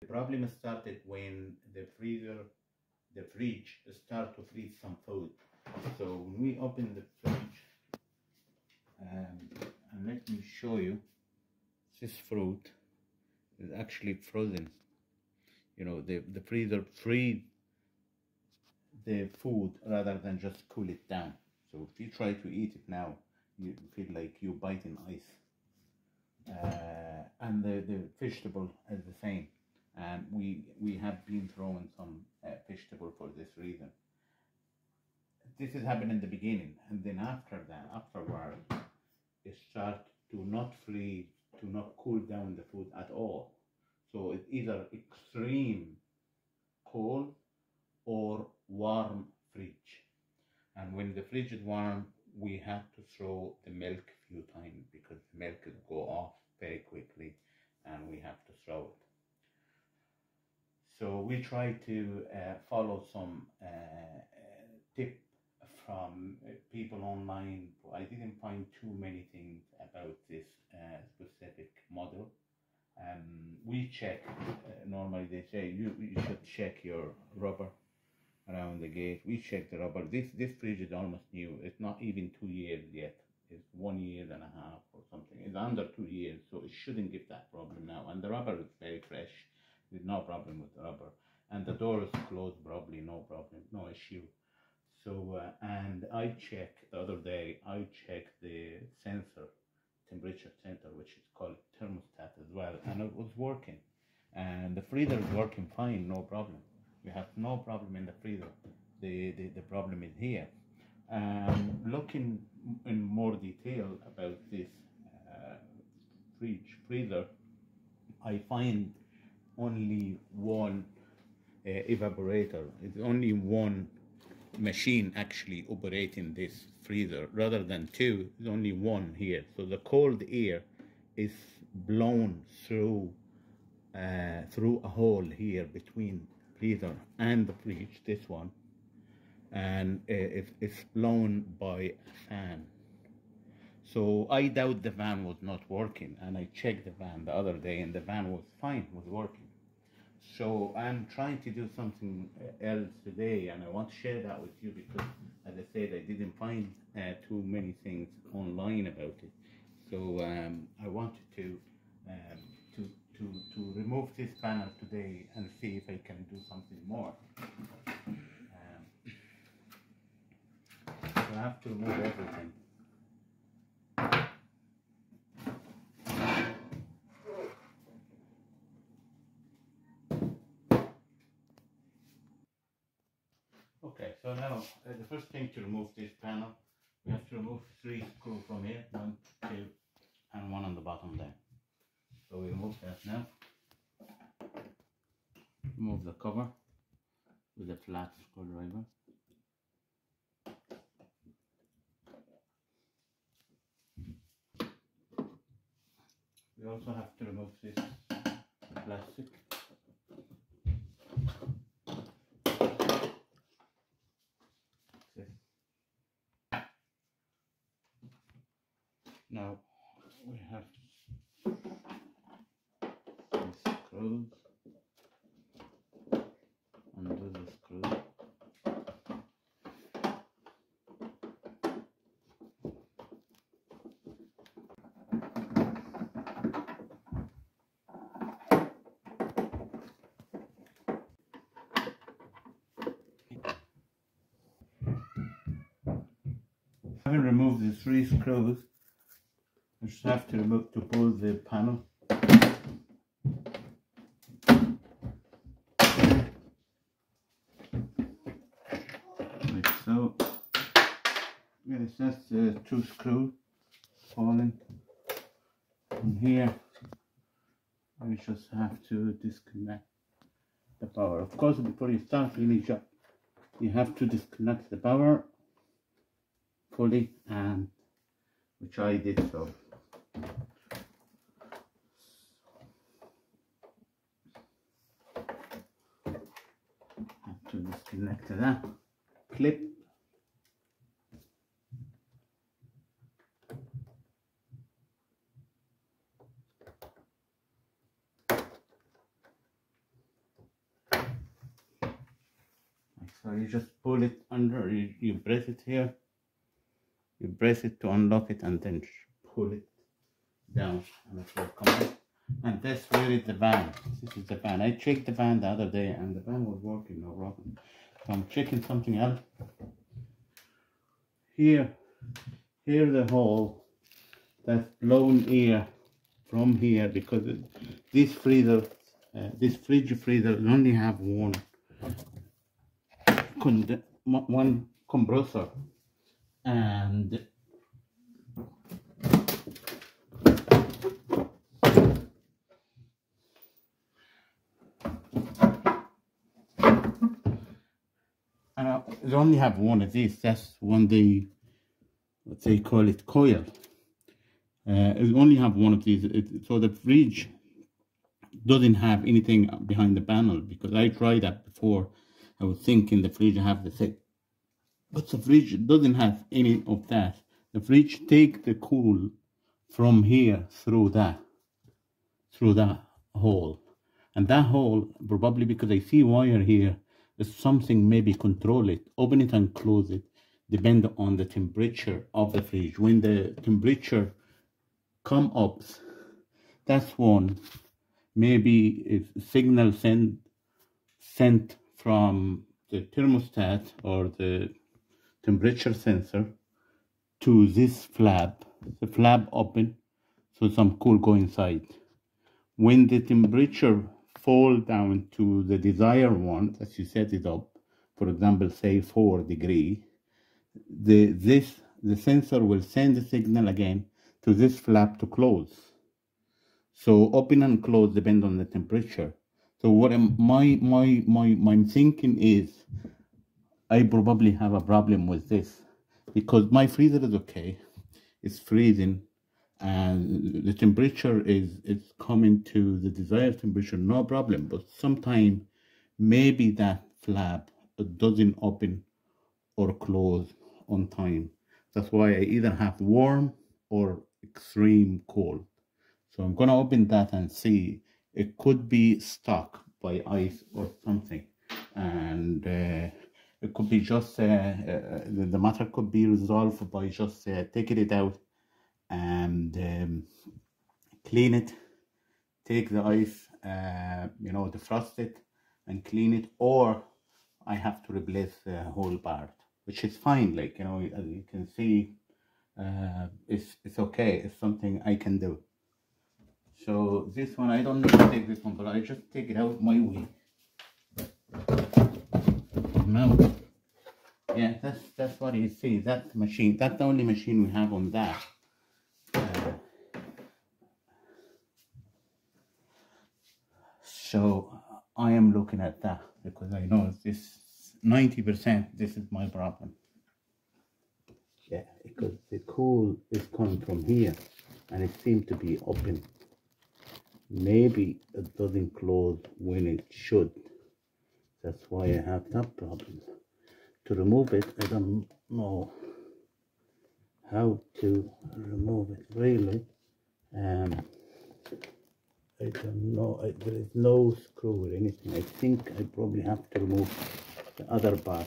The problem started when the freezer, the fridge started to freeze some food. So when we open the fridge, um, and let me show you, this fruit is actually frozen. You know, the, the freezer freed the food rather than just cool it down. So if you try to eat it now, you feel like you're biting ice. Uh, and the, the vegetable is the same. And we we have been throwing some uh, vegetable for this reason. This has happened in the beginning, and then after that, afterward, it start to not freeze, to not cool down the food at all. So it's either extreme cold or warm fridge. And when the fridge is warm, we have to throw the milk few times because the milk will go off very quickly and we have to throw it. So we try to uh, follow some uh, uh, tip from uh, people online. I didn't find too many things about this uh, specific model. Um, we check, uh, normally they say you, you should check your rubber around the gate. We check the rubber. This this fridge is almost new. It's not even two years yet. It's one year and a half or something. It's under two years, so it shouldn't give that problem now. And the rubber is very fresh. There's no problem with rubber. And the door is closed probably, no problem, no issue. So, uh, and I checked the other day, I checked the sensor, temperature sensor, which is called thermostat as well, and it was working. And the freezer is working fine, no problem. We have no problem in the freezer. The, the, the problem is here. Um, looking in more detail about this uh, fridge freezer, I find only one uh, evaporator. It's only one machine actually operating this freezer rather than two. It's only one here. So the cold air is blown through uh, through a hole here between freezer and the fridge. This one and it, it's blown by a fan. So I doubt the van was not working and I checked the van the other day and the van was fine, was working. So I'm trying to do something else today and I want to share that with you because as I said I didn't find uh, too many things online about it. So um, I wanted to, um, to, to, to remove this panel today and see if I can do something more. So I have to remove everything. Okay, so now uh, the first thing to remove this panel, we have to remove three screws from here, one, two, and one on the bottom there. So we remove that now. Remove the cover with a flat screwdriver. We also have to remove this plastic. This. Now we have these screws. Undo the screw. Having removed the three screws, just have to remove to pull the panel. Like so. Yeah, it's just uh, two screws falling. And here, I just have to disconnect the power. Of course, before you start cleaning shop, you have to disconnect the power fully and which I did so to disconnect that. Clip. So you just pull it under you, you press it here. You press it to unlock it and then pull it down and that's really the van. This is the van. I checked the van the other day and the van was working, no problem. So I'm checking something else. Here, here the hole that's blown air from here because this freezer, uh, this fridge freezer only have one, one compressor and they only have one of these. That's one they, what they call it, coil. Uh, only have one of these. It, so the fridge doesn't have anything behind the panel because I tried that before. I was thinking the fridge have the thing, but the fridge doesn't have any of that. The fridge take the cool from here through that, through that hole, and that hole probably because I see wire here something maybe control it, open it and close it, depend on the temperature of the fridge. When the temperature come up, that's one. Maybe it's signal sent sent from the thermostat or the temperature sensor to this flap. The flap open, so some cool go inside. When the temperature fall down to the desired one as you set it up, for example, say 4 degree, the, this, the sensor will send the signal again to this flap to close. So open and close depend on the temperature. So what am, my, my, my, my thinking is, I probably have a problem with this because my freezer is okay. It's freezing and the temperature is it's coming to the desired temperature no problem. But sometimes maybe that flap doesn't open or close on time. That's why i either have warm or extreme cold. So i'm gonna open that and see. It could be stuck by ice or something. And uh, it could be just uh, uh, the matter could be resolved by just uh, taking it out and um, clean it take the ice uh, you know defrost it and clean it or I have to replace the whole part which is fine like you know as you can see uh, it's it's okay it's something I can do. So this one I don't need to take this one but I just take it out my way. Now yeah that's that's what you see that machine that's the only machine we have on that So I am looking at that because I know this 90% this is my problem. Yeah, because the cool is coming from here and it seems to be open. Maybe it doesn't close when it should. That's why I have that problem. To remove it, I don't know how to remove it really. Um, I don't know, I, there is no screw or anything. I think I probably have to remove the other part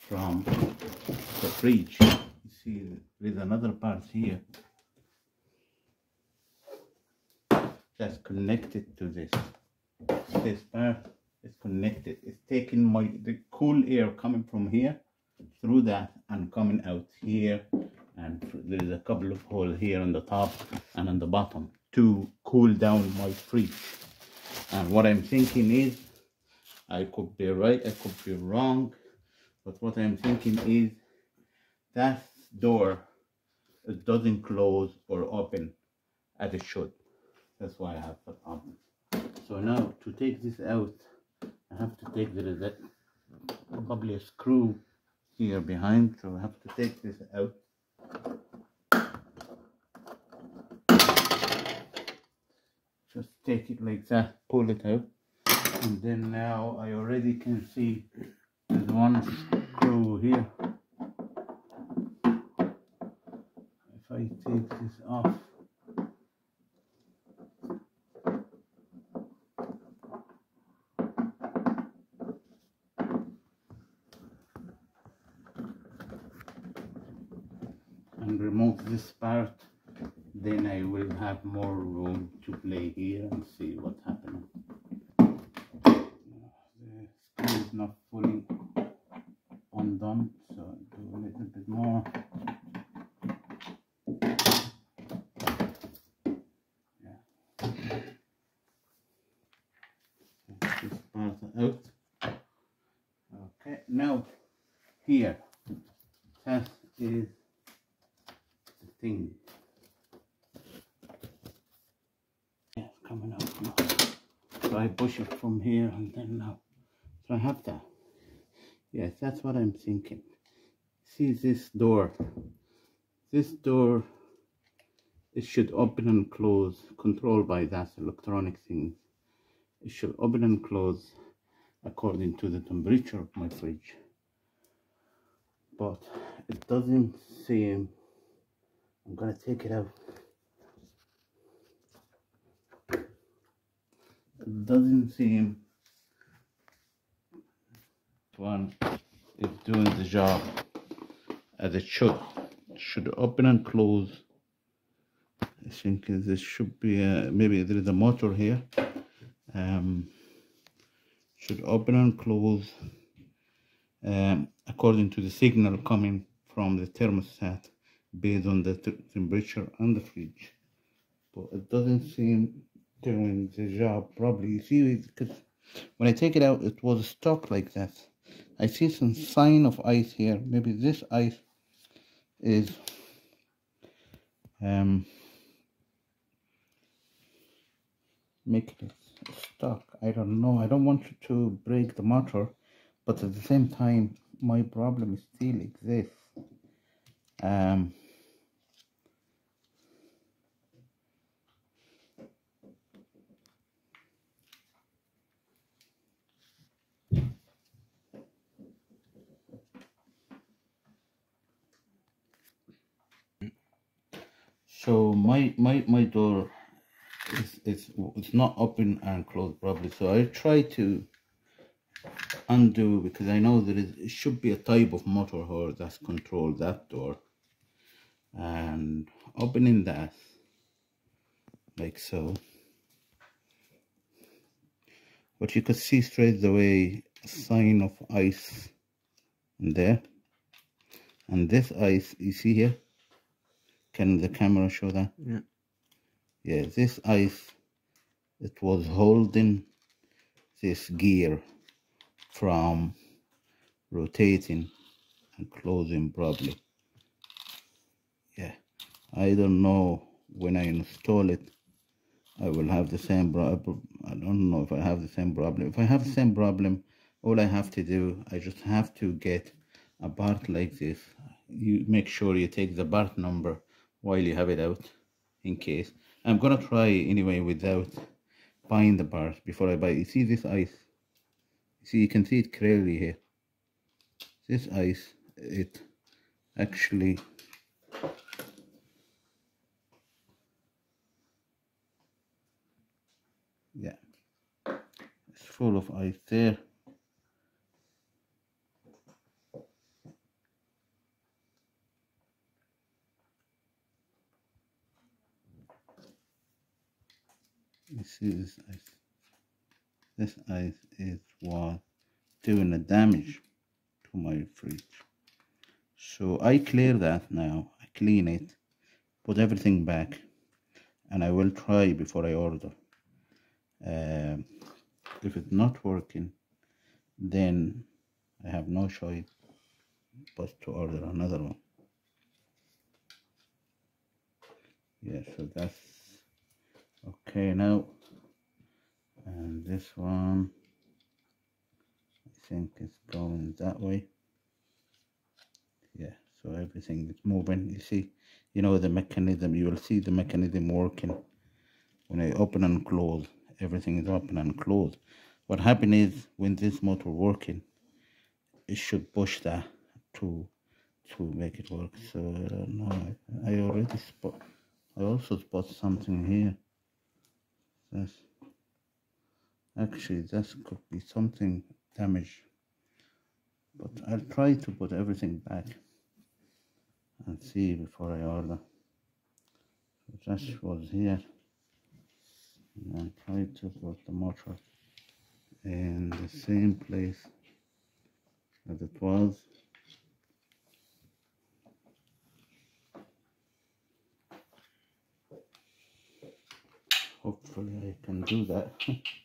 from the fridge. You see, there is another part here that's connected to this. This part is connected. It's taking my the cool air coming from here through that and coming out here and there's a couple of holes here on the top and on the bottom to cool down my fridge. And what I'm thinking is I could be right I could be wrong but what I'm thinking is that door it doesn't close or open as it should. That's why I have the problem. So now to take this out I have to take there is probably a screw here behind so I have to take this out just take it like that pull it out. And then now I already can see there's one screw here. If I take this off and remove this part then I will have more room to play here and see what's happening the screw is not fully undone so do a little bit more yeah this part out okay now here that is the thing yeah coming out now from here and then now. So I have that. Yes that's what I'm thinking. See this door? This door it should open and close controlled by that electronic thing. It should open and close according to the temperature of my fridge. But it doesn't seem I'm gonna take it out doesn't seem one is doing the job as it should. Should open and close. I think this should be a, maybe there is a motor here. Um, should open and close um, according to the signal coming from the thermostat based on the temperature on the fridge. But it doesn't seem doing the job probably you see because when I take it out it was stuck like that. I see some sign of ice here. Maybe this ice is um making it stuck. I don't know. I don't want to break the motor but at the same time my problem still exists. Um so my my my door is it's it's not open and closed properly. So i try to undo because i know there is it should be a type of motor here that's control that door. And opening that like so. But you could see straight away sign of ice in there. And this ice you see here can the camera show that? Yeah. Yeah, this ice, it was holding this gear from rotating and closing properly. Yeah, I don't know when I install it, I will have the same problem. I don't know if I have the same problem. If I have the same problem, all I have to do, I just have to get a part like this. You make sure you take the part number while you have it out in case. I'm gonna try anyway without buying the bars before I buy it. You see this ice? You see, you can see it clearly here. This ice, it actually yeah, it's full of ice there. This is. This ice is what doing the damage to my fridge. So I clear that now. I clean it, put everything back, and I will try before I order. Um, if it's not working, then I have no choice but to order another one. Yeah, so that's okay now and this one I think it's going that way. Yeah so everything is moving. You see you know the mechanism you will see the mechanism working. When I open and close everything is open and closed. What happened is when this motor working it should push that to to make it work. So I don't know I already spot I also spot something here this actually this could be something damaged but I'll try to put everything back and see before I order. So that was here. And I tried to put the motor in the same place as it was. Hopefully I can do that.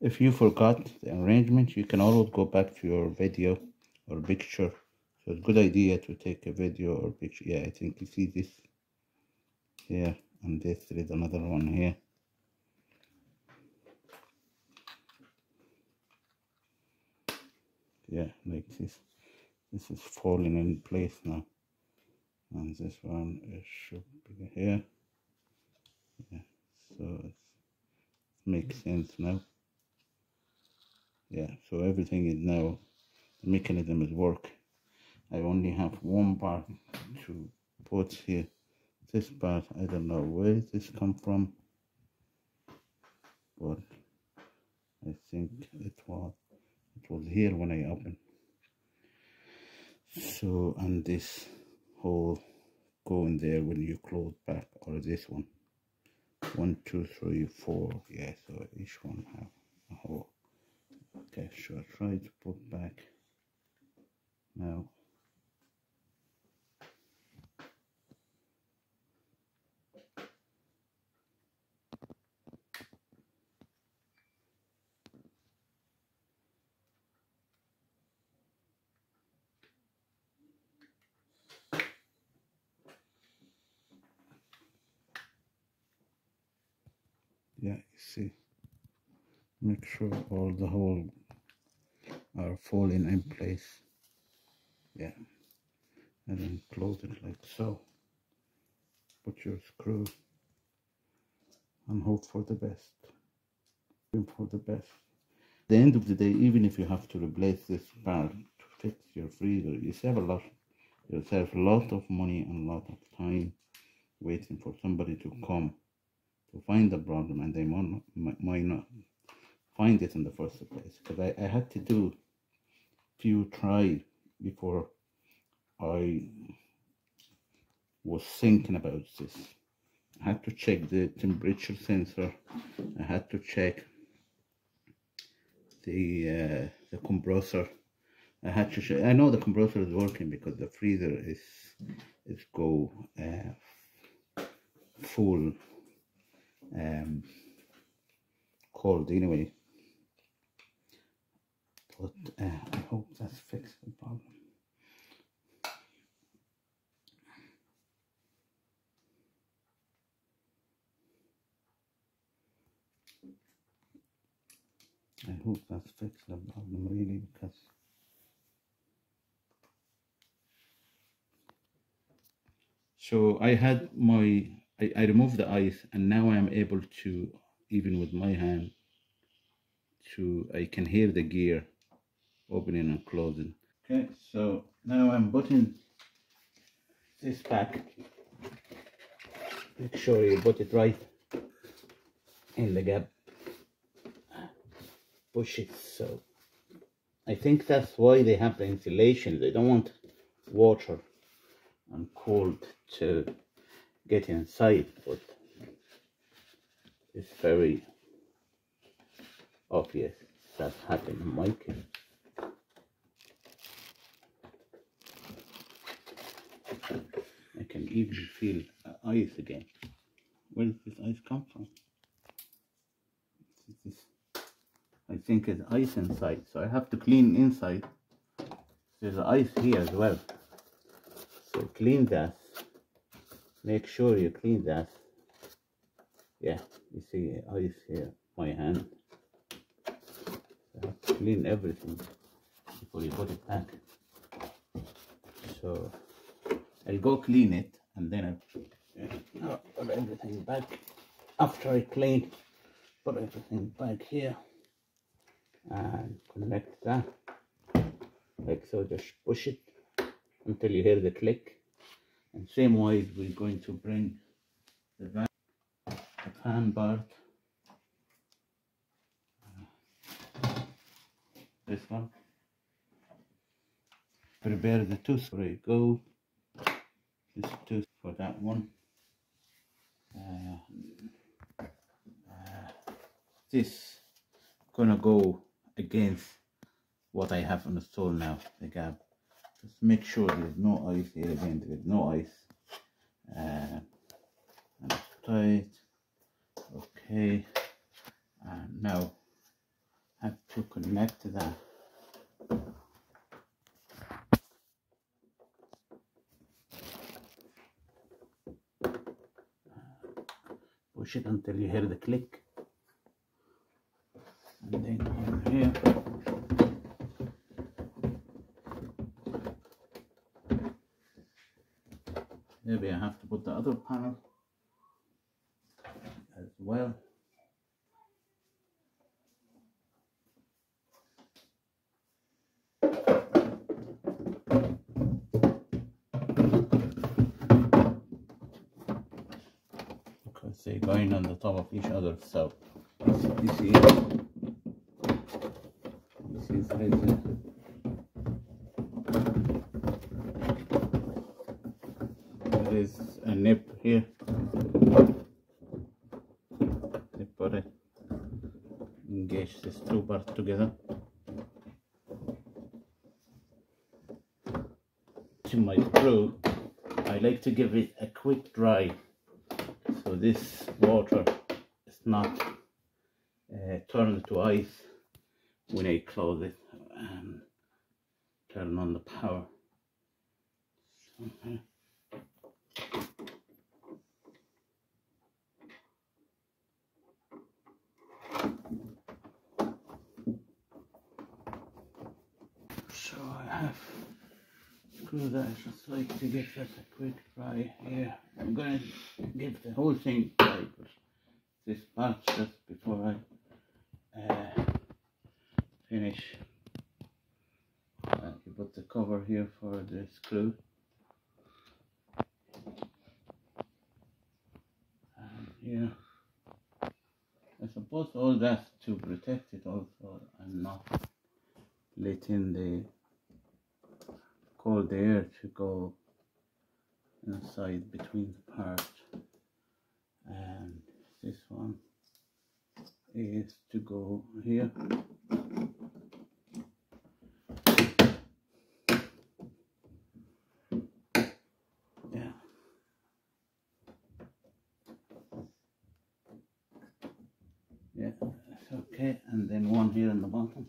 If you forgot the arrangement, you can always go back to your video or picture. So it's a good idea to take a video or picture. Yeah, I think you see this here and this. There is another one here. Yeah, like this. This is falling in place now. And this one is should be here. Yeah, so it makes sense now yeah so everything is now the mechanism is work. I only have one part to put here. This part I don't know where this come from but I think it was it was here when I opened. So and this hole go in there when you close back or this one. One two three four yeah so each one have a hole Okay, so I try to put back now. Yeah, you see make sure all the holes are falling in place. Yeah. And then close it like so. Put your screw and hope for the best. Aim for the best. The end of the day even if you have to replace this part to fix your freezer you save a lot you save a lot of money and a lot of time waiting for somebody to come to find the problem and they might, might not find it in the first place because I, I had to do few try before I was thinking about this. I had to check the temperature sensor. I had to check the uh, the compressor. I had to check. I know the compressor is working because the freezer is is go uh, full um, cold anyway but uh, I hope that's fixed the problem. I hope that's fixed the problem really because so I had my I, I removed the ice and now I am able to even with my hand to I can hear the gear opening and closing. Okay, so now I'm putting this back. Make sure you put it right in the gap. Push it so. I think that's why they have the insulation. They don't want water and cold to get inside, but it's very obvious that's happening in my case. I can even feel uh, ice again. Where does this ice come from? I think it's ice inside, so I have to clean inside. There's ice here as well. So clean that. Make sure you clean that. Yeah, you see ice here, my hand. I have to clean everything before you put it back. So I'll go clean it and then I'll put everything back. after I clean put everything back here. And connect that. Like so just push it until you hear the click. And same way we're going to bring the, van, the fan bar uh, this one. Prepare the tooth. Where you go this tooth for that one. Uh, uh, this gonna go against what I have on the stall now the gap just make sure there's no ice here again there's no ice. Uh, and tight. Okay. And now have to connect that push it until you hear the click. And then here maybe I have to put the other panel as well say going on the top of each other. So this is this is resin there is a nip here. Put it engage these two parts together. To my screw I like to give it a quick dry so this water is not uh, turned to ice when I close it and turn on the power. So I have that I just like to get that a quick dry here. I'm gonna give the whole thing dry but this part just before I uh, finish. Uh, you put the cover here for the screw and here. I suppose all that to protect it also and not letting the cold air to go inside between the parts and this one is to go here. Yeah. Yeah that's okay. And then one here in the bottom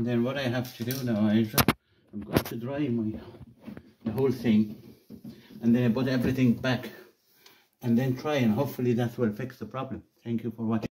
and then what I have to do now is I'm going to dry my the whole thing. And then I put everything back. And then try and hopefully that will fix the problem. Thank you for watching